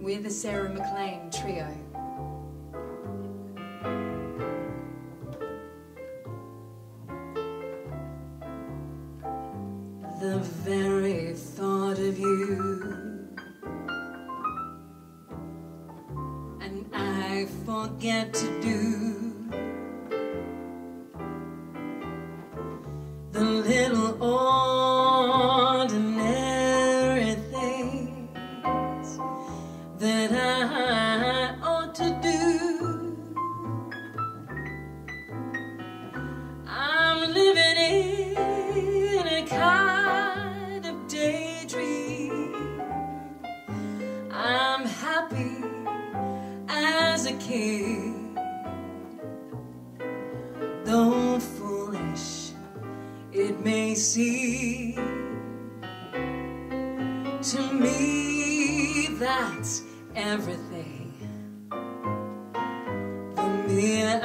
We're the Sarah McLean Trio. The very thought of you And I forget to do The little ordinary kind of daydream. I'm happy as a kid, though foolish it may seem to me that's everything. The mere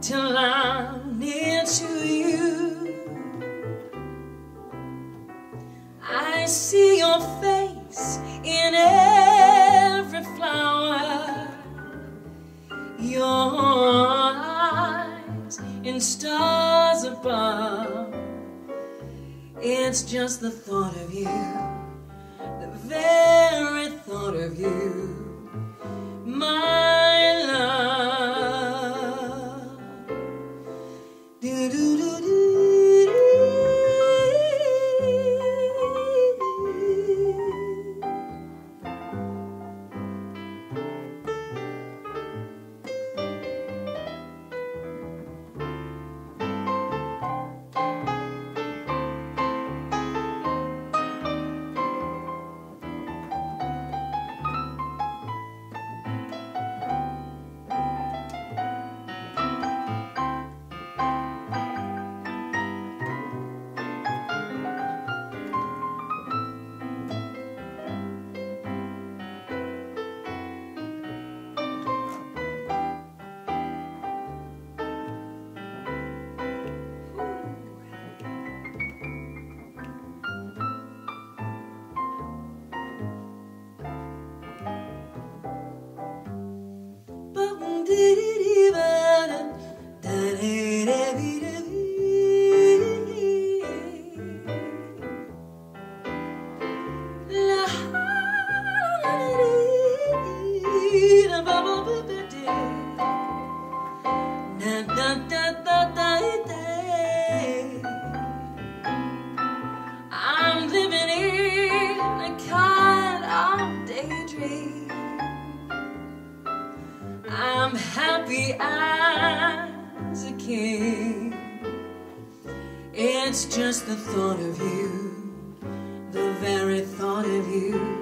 till I'm near to you. I see your face in every flower. Your eyes in stars above. It's just the thought of you, the very thought of you, happy as a king. It's just the thought of you, the very thought of you